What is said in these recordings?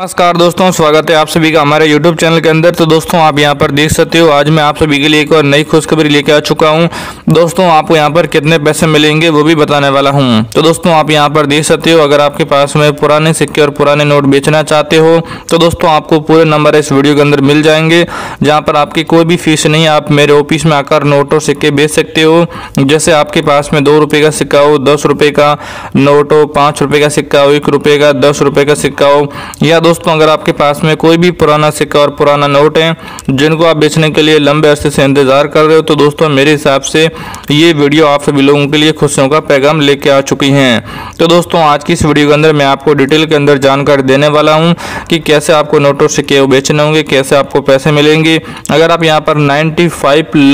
नमस्कार दोस्तों, स्वागत है आप सभी का हमारे YouTube चैनल के अंदर। तो दोस्तों, आप यहाँ पर देख सकते हो, आज मैं आप सभी के लिए एक और नई खुशखबरी लेके आ चुका हूँ। दोस्तों, आपको यहाँ पर कितने पैसे मिलेंगे वो भी बताने वाला हूँ। तो दोस्तों, आप यहाँ पर देख सकते हो, अगर आपके पास में पुराने सिक्के और पुराने नोट बेचना चाहते हो तो दोस्तों, आपको पूरे नंबर इस वीडियो के अंदर मिल जाएँगे, जहाँ पर आपकी कोई भी फ़ीस नहीं, आप मेरे ऑफ़िस में आकर नोट और सिक्के बेच सकते हो। जैसे आपके पास में दो रुपये का सिक्का हो, दस रुपये का नोट हो, पाँच रुपये का सिक्का हो, एक रुपये का, दस रुपये का सिक्का हो, या दोस्तों, अगर आपके पास में कोई भी पुराना सिक्का और पुराना नोट है, जिनको आप बेचने के लिए लंबे अरसे से इंतज़ार कर रहे हो तो दोस्तों, मेरे हिसाब से ये वीडियो आप सभी लोगों के लिए खुशियों का पैगाम लेके आ चुकी हैं। तो दोस्तों, आज की इस वीडियो के अंदर मैं आपको डिटेल के अंदर जानकारी देने वाला हूँ कि कैसे आपको नोट और सिक्के बेचने होंगे, कैसे आपको पैसे मिलेंगे। अगर आप यहाँ पर नाइन्टी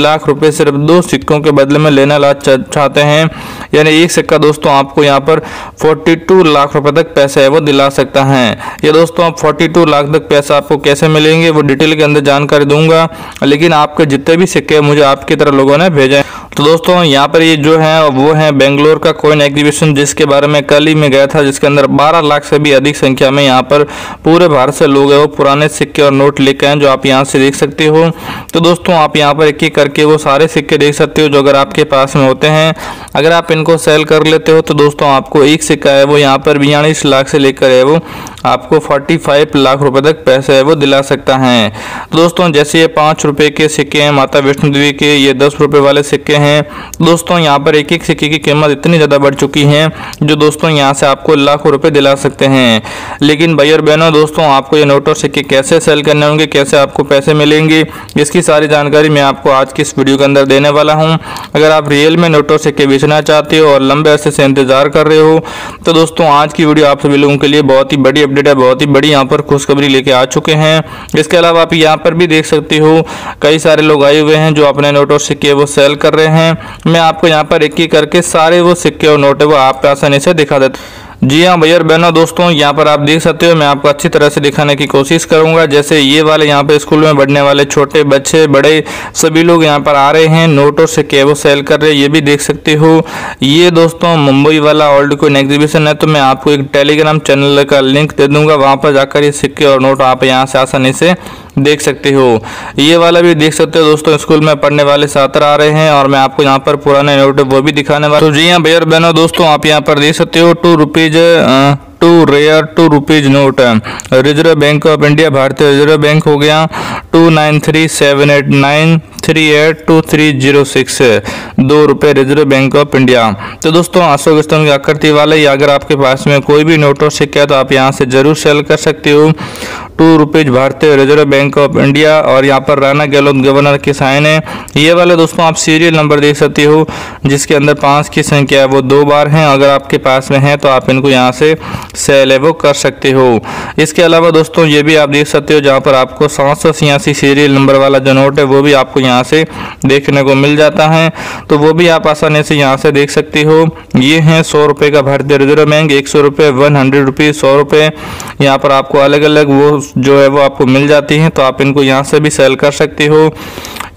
लाख रुपए सिर्फ़ दो सिक्कों के बदले में लेना ला चाहते हैं, यानी एक सिक्का दोस्तों, आपको यहाँ पर 42 लाख रुपए तक पैसा है, वो दिला सकता है। ये दोस्तों आप 42 लाख तक पैसा आपको कैसे मिलेंगे, वो डिटेल के अंदर जानकारी दूँगा। लेकिन आपके जितने भी सिक्के मुझे आपकी तरह लोगों ने भेजे तो दोस्तों, यहाँ पर ये जो है, वो है बेंगलोर का कोइन एग्जीबिशन जिसके बारे में कल ही में गया था, जिसके अंदर 12 लाख से भी अधिक संख्या में यहाँ पर पूरे भारत से लोग है, वो पुराने सिक्के और नोट लेके आए जो आप यहाँ से देख सकते हो। तो दोस्तों, आप यहाँ पर एक एक करके वो सारे सिक्के देख सकते हो, जो अगर आपके पास में होते हैं। अगर आप इनको सेल कर लेते हो तो दोस्तों, आपको एक सिक्का है, वो यहाँ पर बयालीस लाख से लेकर है, वो आपको 45 लाख रुपए तक पैसे है वो दिला सकता है। तो दोस्तों, जैसे ये पाँच रुपए के सिक्के हैं, माता वैष्णो देवी के ये दस रुपए वाले सिक्के हैं। दोस्तों, यहाँ पर एक एक सिक्के की कीमत इतनी ज़्यादा बढ़ चुकी है जो दोस्तों यहाँ से आपको लाखों रुपए दिला सकते हैं। लेकिन भाई और बहनों, दोस्तों, आपको ये नोट और सिक्के कैसे सेल करने होंगे, कैसे आपको पैसे मिलेंगे, इसकी सारी जानकारी मैं आपको आज की इस वीडियो के अंदर देने वाला हूँ। अगर आप रियल में नोट और सिक्के बेचना चाहते हो और लंबे अरसे से इंतज़ार कर रहे हो तो दोस्तों, आज की वीडियो आप सभी लोगों के लिए बहुत ही बड़ी है, बहुत ही बड़ी यहाँ पर खुशखबरी लेके आ चुके हैं। इसके अलावा आप यहाँ पर भी देख सकते हो, कई सारे लोग आए हुए हैं जो अपने नोट और सिक्के वो सेल कर रहे हैं। मैं आपको यहाँ पर एक एक करके सारे वो सिक्के और नोट है, वो आप आसानी से दिखा देता जी हाँ भैया बहनों, दोस्तों, यहाँ पर आप देख सकते हो, मैं आपको अच्छी तरह से दिखाने की कोशिश करूँगा। जैसे ये वाले यहाँ पे स्कूल में बढ़ने वाले छोटे बच्चे, बड़े सभी लोग यहाँ पर आ रहे हैं, नोटों से केवो सेल कर रहे हैं, ये भी देख सकते हो। ये दोस्तों, मुंबई वाला ओल्ड कोइन एग्जीबिशन है तो मैं आपको एक टेलीग्राम चैनल का लिंक दे दूँगा, वहाँ पर जाकर ये सिक्के और नोट आप यहाँ से आसानी से देख सकते हो। ये वाला भी देख सकते हो दोस्तों, स्कूल में पढ़ने वाले छात्र आ रहे हैं और मैं आपको यहाँ पर पुराने नोट वो भी दिखाने वाला तो जी हाँ भैया बहनों, दोस्तों, आप यहाँ पर देख सकते हो two rupees two rare two rupees note reserve bank of India, भारतीय रिज़र्व बैंक हो गया two nine three seven eight nine three eight two three zero six दो रुपये रिज़र्व बैंक ऑफ़ इंडिया। तो दोस्तों, अशोक स्तंभ की आकृति वाले या अगर आपके पास में कोई भी नोट और सिक्का है तो आप यहाँ से ज़रूर सेल कर सकते हो। टू रुपीज़ भारतीय रिज़र्व बैंक ऑफ़ इंडिया और यहाँ पर राना गहलोत गवर्नर के साइन है। ये वाले दोस्तों, आप सीरियल नंबर देख सकते हो, जिसके अंदर पाँच की संख्या है, वो दो बार हैं। अगर आपके पास में है तो आप इनको यहाँ से सेल है वो कर सकते हो। इसके अलावा दोस्तों, ये भी आप देख सकते हो, जहाँ पर आपको सात सौ छियासी सीरियल नंबर वाला जो नोट है, वो भी आपको यहाँ से देखने को मिल जाता है। तो वो भी आप आसानी से यहाँ से देख सकते हो। ये हैं सौ रुपये का भारतीय रिज़र्व बैंक, एक सौ रुपये वन हंड्रेड रुपीज़, सौ रुपये यहाँ पर आपको अलग अलग वो जो है वो आपको मिल जाती हैं तो आप इनको यहाँ से भी सेल कर सकते हो।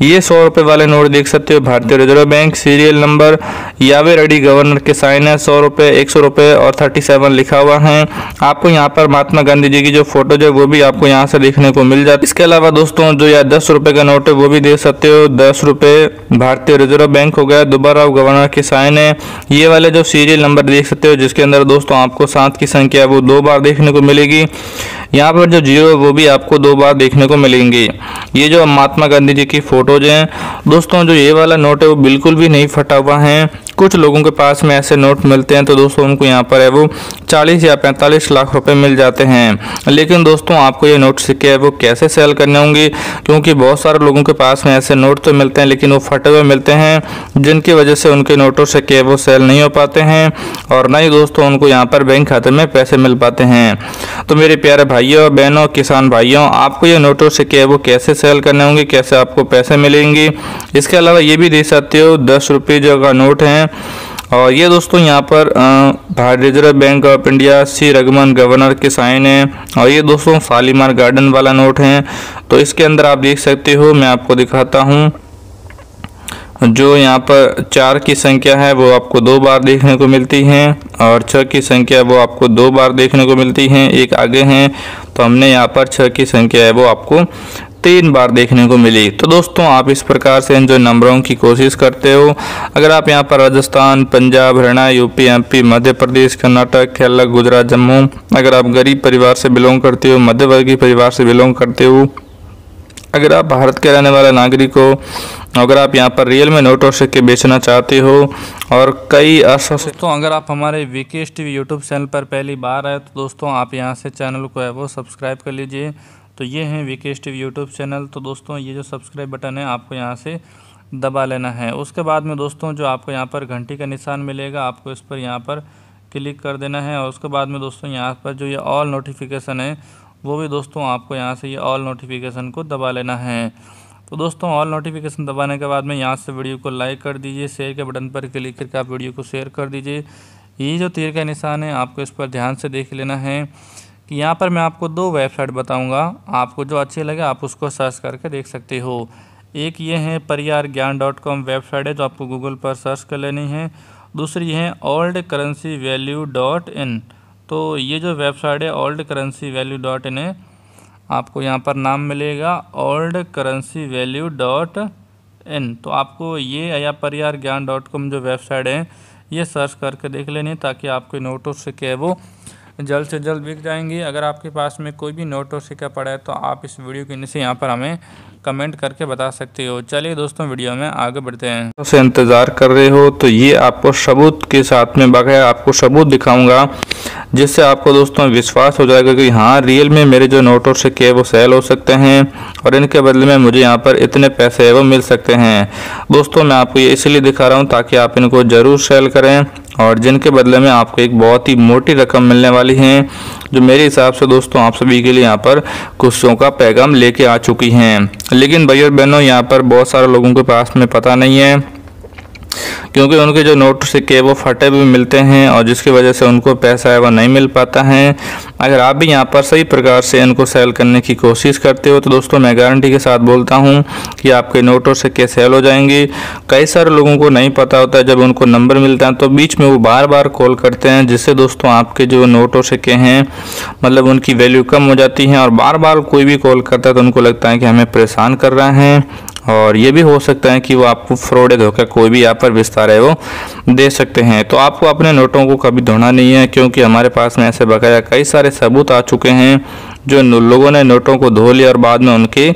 ये सौ रुपये वाले नोट देख सकते हो, भारतीय reserve bank serial number YV Reddy governor के साइन है, सौ रुपये एक सौ रुपये और थर्टी सेवन लिखा हुआ है। आपको यहाँ पर महात्मा गांधी जी की जो फ़ोटो जो है, वो भी आपको यहाँ से देखने को मिल जाती है। इसके अलावा दोस्तों, जो या दस रुपये का नोट है, वो भी देख सकते हो, दस रुपये भारतीय रिज़र्व बैंक हो गया, दोबारा गवर्नर के साइन है। ये वाले जो सीरियल नंबर देख सकते हो, जिसके अंदर दोस्तों आपको सात की संख्या, वो दो बार देखने को मिलेगी। यहाँ पर जो जियो है, वो भी आपको दो बार देखने को मिलेंगे। ये जो महात्मा गांधी जी की फ़ोटोज हैं, दोस्तों, जो ये वाला नोट है, वो बिल्कुल भी नहीं फटा हुआ है। कुछ लोगों के पास में ऐसे नोट मिलते हैं तो दोस्तों उनको यहाँ पर है वो 40 या 45 लाख रुपए मिल जाते हैं। लेकिन दोस्तों आपको ये नोट सिक्के है, वो कैसे सेल करने होंगे? क्योंकि बहुत सारे लोगों के पास में ऐसे नोट तो मिलते हैं, लेकिन वो फटे हुए मिलते हैं, जिनकी वजह से उनके नोटों सिक्के वो सेल नहीं हो पाते हैं और ना ही दोस्तों उनको यहाँ पर बैंक खाते में पैसे मिल पाते हैं। तो मेरे प्यारे भाइयों, बहनों, किसान भाइयों, आपको ये नोटों सिक्के वो कैसे सेल करने होंगे, कैसे आपको पैसे मिलेंगे? इसके अलावा ये भी दे सकते हो, दस रुपये जो का नोट हैं और ये दोस्तों यहाँ पर भारतीय reserve bank of India C रघुमन governor के साइन है और ये दोस्तों शालीमार गार्डन वाला नोट है। तो इसके अंदर आप देख सकते हो, मैं आपको दिखाता हूँ, जो यहाँ पर चार की संख्या है वो आपको दो बार देखने को मिलती है और छः की संख्या वो आपको दो बार देखने को मिलती है, एक आगे हैं। तो हमने यहाँ पर छः की संख्या है वो आपको तीन बार देखने को मिली। तो दोस्तों, आप इस प्रकार से इन जो नंबरों की कोशिश करते हो, अगर आप यहाँ पर राजस्थान, पंजाब, हरियाणा, यूपी, एमपी, मध्य प्रदेश, कर्नाटक, केरला, गुजरात, जम्मू, अगर आप गरीब परिवार से बिलोंग करते हो, मध्यवर्गीय परिवार से बिलोंग करते हो, अगर आप भारत के रहने वाले नागरिक हो, अगर आप यहाँ पर रियल में नोट और सिक्के बेचना चाहते हो, और कई अरसों दोस्तों, अगर आप हमारे विकेश टी यूट्यूब चैनल पर पहली बार आए तो दोस्तों, आप यहाँ से चैनल को है वो सब्सक्राइब कर लीजिए तो ये है विकेश टी यूट्यूब चैनल। तो दोस्तों, ये जो सब्सक्राइब बटन है, आपको यहाँ से दबा लेना है। उसके बाद में दोस्तों, जो आपको यहाँ पर घंटी का निशान मिलेगा, आपको इस पर यहाँ पर क्लिक कर देना है। और उसके बाद में दोस्तों, यहाँ पर जो ये ऑल नोटिफिकेशन है, वो भी दोस्तों, आपको यहाँ से ये ऑल नोटिफिकेशन को दबा लेना है। तो दोस्तों, ऑल नोटिफिकेशन दबाने के बाद में यहाँ से वीडियो को लाइक कर दीजिए, शेयर के बटन पर क्लिक करके आप वीडियो को शेयर कर दीजिए। ये जो तीर का निशान है, आपको इस पर ध्यान से देख लेना है। कि यहाँ पर मैं आपको दो वेबसाइट बताऊँगा। आपको जो अच्छी लगे, आप उसको सर्च करके देख सकते हो। एक ये है परियार ज्ञान डॉट कॉम वेबसाइट है, जो आपको गूगल पर सर्च कर लेनी है। दूसरी है old currency value dot in. तो ये जो वेबसाइट है, old currency value dot in है, आपको यहाँ पर नाम मिलेगा, old currency value dot in. तो आपको ये या परियार ज्ञान डॉट कॉम जो वेबसाइट है, ये सर्च करके देख लेनी ताकि आपके नोटों से क्या है वो जल्द से जल्द बिक जाएँगी। अगर आपके पास में कोई भी नोट और सिक्का पड़ा है तो आप इस वीडियो के नीचे यहाँ पर हमें कमेंट करके बता सकते हो। चलिए दोस्तों, वीडियो में आगे बढ़ते हैं। से इंतज़ार कर रहे हो तो ये आपको सबूत के साथ में बगैर आपको सबूत दिखाऊँगा, जिससे आपको दोस्तों विश्वास हो जाएगा कि हाँ रियल में मेरे जो नोट और सिक्के वो सेल हो सकते हैं और इनके बदले में मुझे यहाँ पर इतने पैसे वो मिल सकते हैं। दोस्तों, मैं आपको ये इसलिए दिखा रहा हूँ ताकि आप इनको ज़रूर सेल करें। और जिनके बदले में आपको एक बहुत ही मोटी रकम मिलने वाली है, जो मेरे हिसाब से दोस्तों आप सभी के लिए यहाँ पर खुशियों का पैगाम लेके आ चुकी हैं। लेकिन भाई और बहनों, यहाँ पर बहुत सारे लोगों के पास में पता नहीं है, क्योंकि उनके जो नोट सिक्के वो फटे हुए मिलते हैं और जिसकी वजह से उनको पैसा है वह नहीं मिल पाता है। अगर आप भी यहाँ पर सही प्रकार से इनको सेल करने की कोशिश करते हो तो दोस्तों मैं गारंटी के साथ बोलता हूँ कि आपके नोटों से सिक्के सेल हो जाएँगे। कई सारे लोगों को नहीं पता होता है, जब उनको नंबर मिलता है तो बीच में वो बार बार कॉल करते हैं, जिससे दोस्तों आपके जो नोटों से सिक्के हैं मतलब उनकी वैल्यू कम हो जाती है, और बार बार कोई भी कॉल करता है तो उनको लगता है कि हमें परेशान कर रहे हैं। और ये भी हो सकता है कि वो आपको फ्रॉड धोखा कोई भी यहाँ पर विस्तार है वो दे सकते हैं। तो आपको अपने नोटों को कभी धोना नहीं है क्योंकि हमारे पास में ऐसे बकाया कई सारे सबूत आ चुके हैं जो लोगों ने नोटों को धो लिया और बाद में उनके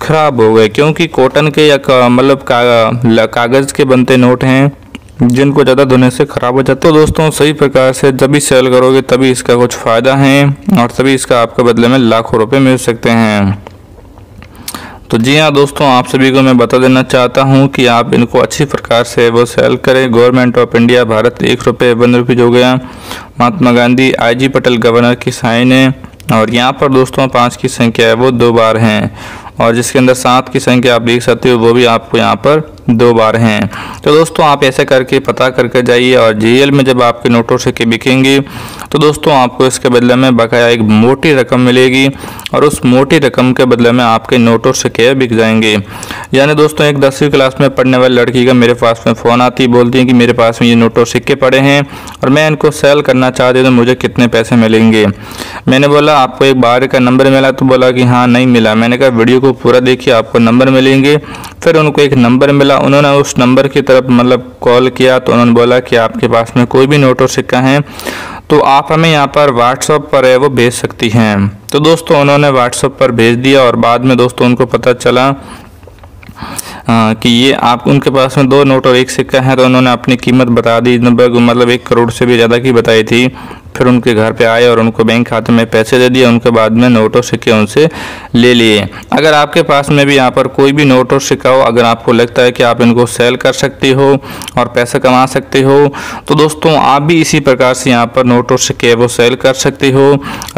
ख़राब हो गए। क्योंकि कॉटन के या का, मतलब का, कागज़ के बनते नोट हैं जिनको ज़्यादा धोने से ख़राब हो जाते तो दोस्तों सही प्रकार से जब भी सेल करोगे तभी इसका कुछ फ़ायदा है और तभी इसका आपके बदले में लाखों रुपए मिल सकते हैं। तो जी हाँ दोस्तों, आप सभी को मैं बता देना चाहता हूँ कि आप इनको अच्छी प्रकार से वो सेल करें। गवर्नमेंट ऑफ़ इंडिया भारत, एक रुपये वन रुपये जो गया। Mahatma Gandhi I G Patel governor की साइन है। और यहाँ पर, दोस्तों, पाँच की संख्या है, वो दो बार हैं। और जिसके अंदर सात की संख्या आप देख सकते हो, वो भी आपको यहाँ पर दो बार हैं। तो दोस्तों, आप ऐसे करके पता करके जाइए और जेएल में जब आपके नोटों से के बिकेंगे तो दोस्तों, आपको इसके बदले में बकाया एक मोटी रकम मिलेगी और उस मोटी रकम के बदले में आपके नोटों से के बिक जाएँगे। यानी दोस्तों, एक दसवीं क्लास में पढ़ने वाली लड़की का मेरे पास में फ़ोन आती, बोलती है कि मेरे पास में ये नोटों सिक्के पड़े हैं और मैं इनको सेल करना चाहती तो मुझे कितने पैसे मिलेंगे? मैंने बोला, आपको एक बार का नंबर मिला? तो बोला कि हाँ नहीं मिला। मैंने कहा, वीडियो को पूरा देखिए, आपको नंबर मिलेंगे। फिर उनको एक नंबर मिला। उन्होंने उस नंबर की तरफ़ मतलब कॉल किया तो उन्होंने बोला कि आपके पास में कोई भी नोट और सिक्का है तो आप हमें यहाँ पर व्हाट्सअप पर है वो भेज सकती हैं। तो दोस्तों उन्होंने व्हाट्सअप पर भेज दिया और बाद में दोस्तों उनको पता चला आ, कि ये आप उनके पास में दो नोट और एक सिक्का है तो उन्होंने अपनी कीमत बता दी। मतलब एक करोड़ से भी ज़्यादा की बताई थी। फिर उनके घर पे आए और उनको बैंक खाते में पैसे दे दिए, उनके बाद में नोट और सिक्के उनसे ले लिए। अगर आपके पास में भी यहाँ पर कोई भी नोट और सिक्का हो, अगर आपको लगता है कि आप इनको सेल कर सकते हो और पैसा कमा सकते हो तो दोस्तों आप भी इसी प्रकार से यहाँ पर नोट और सिक्के वो सेल कर सकते हो।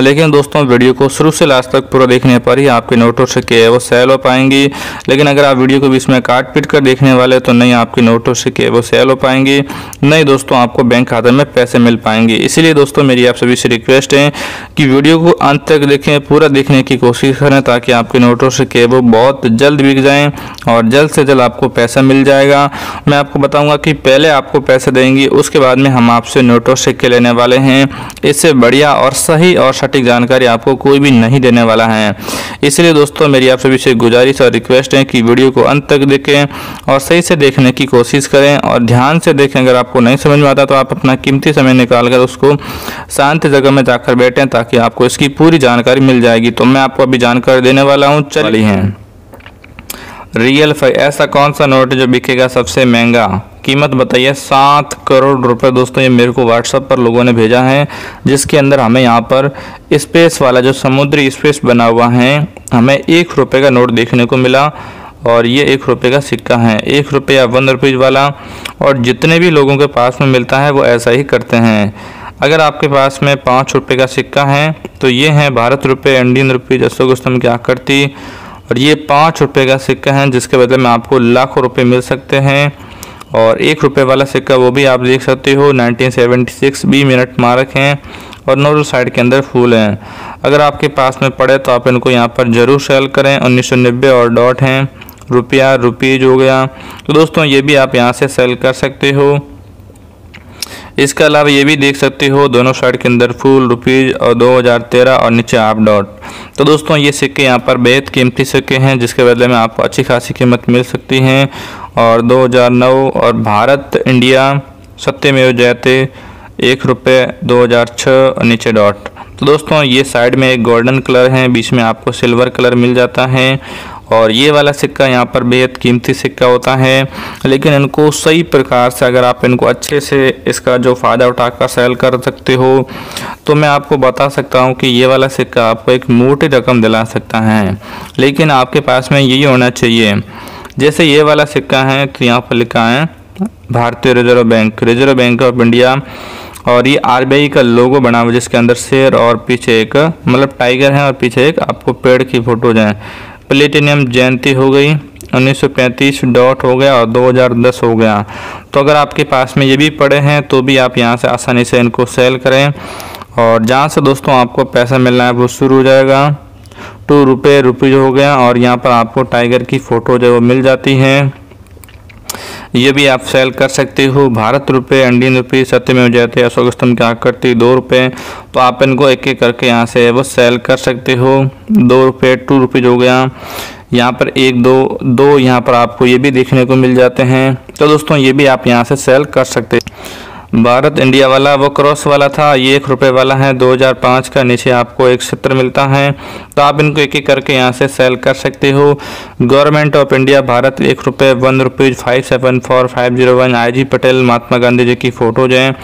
लेकिन दोस्तों वीडियो को शुरू से लास्ट तक पूरा देखने पर ही आपके नोट और सिक्के वो सेल हो पाएँगे। लेकिन अगर आप वीडियो को बीच में काट पीट कर देखने वाले तो नहीं, आपके नोट और सिक्के वो सेल हो पाएँगे। नहीं दोस्तों, आपको बैंक खाते में पैसे मिल पाएँगे। इसीलिए दोस्तों मेरी आप सभी से रिक्वेस्ट है कि वीडियो को अंत तक देखें, पूरा देखने की कोशिश करें ताकि आपके नोटों से के वो बहुत जल्द बिक जाएँ और जल्द से जल्द आपको पैसा मिल जाएगा। मैं आपको बताऊँगा कि पहले आपको पैसे देंगे, उसके बाद में हम आपसे नोटों सिक्के लेने वाले हैं। इससे बढ़िया और सही और सटीक जानकारी आपको कोई भी नहीं देने वाला है। इसलिए दोस्तों, मेरी आप सभी से गुजारिश और रिक्वेस्ट है कि वीडियो को अंत तक देखें और सही से देखने की कोशिश करें और ध्यान से देखें। अगर आपको नहीं समझ में आता तो आप अपना कीमती समय निकाल कर उसको शांत जगह में जाकर बैठें ताकि आपको इसकी पूरी जानकारी मिल जाएगी। तो मैं आपको अभी जानकारी देने वाला हूँ, चलिए हैं। रियल फाइव ऐसा कौन सा नोट जो बिकेगा सबसे महँगा? कीमत बताइए, सात करोड़ रुपए। दोस्तों, ये मेरे को व्हाट्सअप पर लोगों ने भेजा है, जिसके अंदर हमें यहाँ पर स्पेस वाला जो समुद्री स्पेस बना हुआ है, हमें एक रुपये का नोट देखने को मिला और ये एक रुपये का सिक्का है। एक रुपया वन रुपीज़ वाला, और जितने भी लोगों के पास में मिलता है, वो ऐसा ही करते हैं। अगर आपके पास में पाँच रुपये का सिक्का है तो ये है भारत रुपये इंडियन रुपये जसो गुस्तम की आकृति। और ये पाँच रुपये का सिक्का है, जिसके बदले में आपको लाखों रुपये मिल सकते हैं। और एक रुपये वाला सिक्का वो भी आप देख सकते हो 1976 बी मिनट मार्क हैं और नोडल साइड के अंदर फूल हैं। अगर आपके पास में पड़े तो आप इनको यहाँ पर ज़रूर सेल करें। उन्नीस सौ नब्बे और डॉट हैं। रुपया, रुपीज़ हो गया। तो दोस्तों, ये भी आप यहाँ से सेल कर सकते हो। इसके अलावा ये भी देख सकते हो, दोनों साइड के अंदर फुल, रुपीज़ और 2013 और नीचे आप डॉट। तो दोस्तों, ये सिक्के यहाँ पर बेहद कीमती सिक्के हैं, जिसके बदले में आपको अच्छी खासी कीमत मिल सकती हैं। और 2009 और भारत इंडिया सत्य सत्यमेव जयते, एक रुपये दो छः नीचे डॉट। तो दोस्तों, ये साइड में एक गोल्डन कलर है, बीच में आपको सिल्वर कलर मिल जाता है। और ये वाला सिक्का यहाँ पर बेहद कीमती सिक्का होता है, लेकिन इनको सही प्रकार से अगर आप इनको अच्छे से इसका जो फ़ायदा उठाकर सेल कर सकते हो तो मैं आपको बता सकता हूँ कि ये वाला सिक्का आपको एक मोटी रकम दिला सकता है। लेकिन आपके पास में यही होना चाहिए। जैसे ये वाला सिक्का है तो यहाँ पर लिखा है, भारतीय reserve bank reserve bank of India, और ये आरबीआई का लोगो बना हुआ जिसके अंदर शेर और पीछे एक मतलब टाइगर है और पीछे एक, आपको पेड़ की फ़ोटो जाए। प्लेटिनियम जयंती हो गई 1935 डॉट हो गया और 2010 हो गया। तो अगर आपके पास में ये भी पड़े हैं तो भी आप यहाँ से आसानी से इनको सेल करें। और जहाँ से दोस्तों आपको पैसा मिलना है, वो शुरू हो जाएगा। टू रुपये रुपीज़ हो गया और यहाँ पर आपको टाइगर की फ़ोटो जो मिल जाती हैं। ये भी आप सेल कर सकते हो। भारत रुपये इंडियन रुपये सत्य में हो जाते हैं अशोक स्तंभ की आकृति, दो रुपये तो आप इनको एक एक करके यहाँ से वो सेल कर सकते हो। दो रुपये टू रुपीज़ हो गया। यहाँ पर एक, दो दो यहाँ पर आपको ये भी देखने को मिल जाते हैं। तो दोस्तों, ये भी आप यहाँ से सेल कर सकते भारत इंडिया वाला, वो क्रॉस वाला था, ये एक रुपये वाला है 2005 का, नीचे आपको एक सत्र मिलता है। तो आप इनको एक एक करके यहाँ से सेल कर सकते हो। गवर्नमेंट ऑफ़ इंडिया भारत, एक रुपये one rupees five seven four five zero one I G Patel Mahatma Gandhi ji की फ़ोटोज हैं।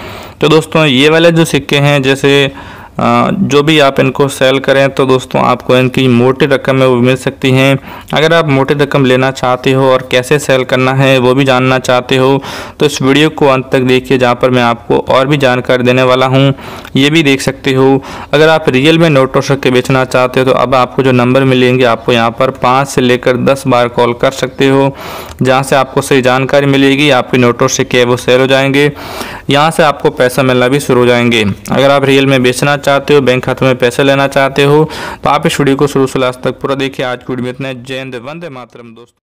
तो दोस्तों, ये वाले जो सिक्के हैं, जैसे जो भी आप इनको सेल करें तो दोस्तों आपको इनकी मोटी रकम है वो मिल सकती हैं। अगर आप मोटी रकम लेना चाहते हो और कैसे सेल करना है, वो भी जानना चाहते हो तो इस वीडियो को अंत तक देखिए, जहाँ पर मैं आपको और भी जानकारी देने वाला हूँ। ये भी देख सकते हो, अगर आप रियल में नोट और के बेचना चाहते हो तो अब आपको जो नंबर मिलेंगे, आपको यहाँ पर पाँच से लेकर दस बार कॉल कर सकते हो, जहाँ से आपको सही जानकारी मिलेगी, आपके नोटों से के वो सेल हो जाएँगे। यहाँ से आपको पैसा मिलना भी शुरू हो जाएँगे। अगर आप रियल में बेचना चाहते हो बैंक खाते में पैसे लेना चाहते हो तो आप इस वीडियो को शुरू से लास्ट तक पूरा देखिए। आज की वीडियो में इतना जय हिंद, वंदे मातरम दोस्तों।